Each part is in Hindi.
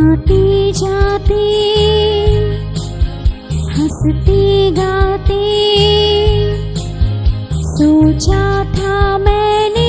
आते जाते हँसते गाते। सोचा था मैंने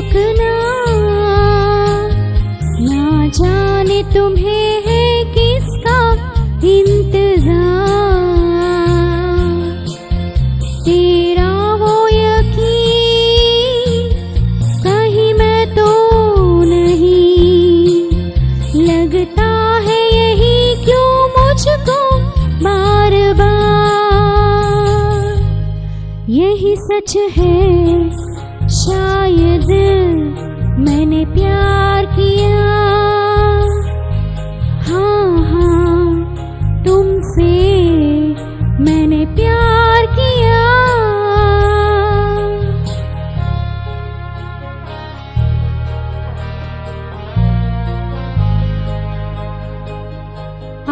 रुकना। ना जाने तुम्हें है किसका इंतज़ार। तेरा वो यकीन, कहीं मैं तो नहीं। लगता है यही क्यों मुझको बार बार यही सच है शायद मैंने प्यार किया। हाँ हाँ तुमसे मैंने प्यार किया।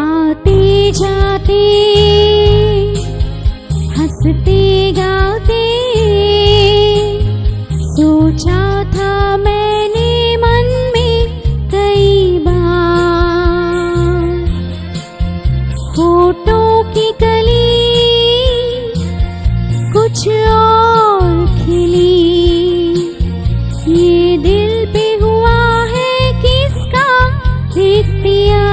आते जाते हँसते गाते इख्तियार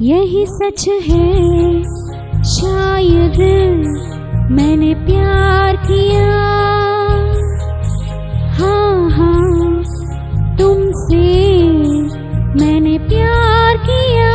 यही सच है। शायद मैंने प्यार किया। हाँ हाँ तुमसे मैंने प्यार किया।